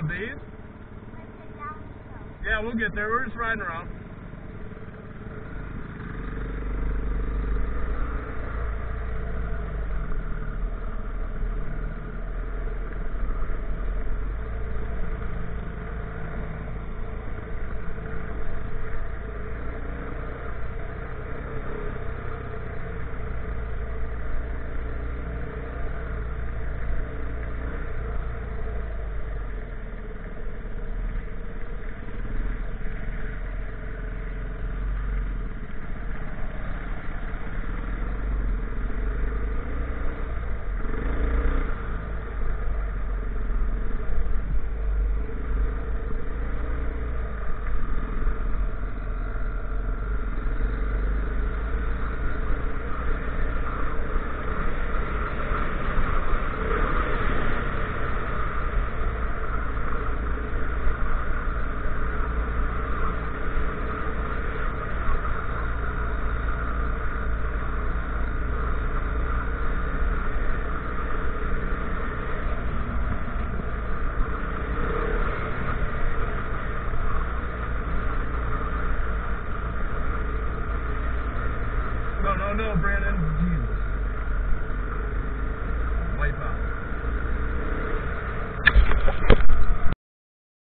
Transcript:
of these? Yeah, we'll get there. We're just riding around. No, no, no, Brandon.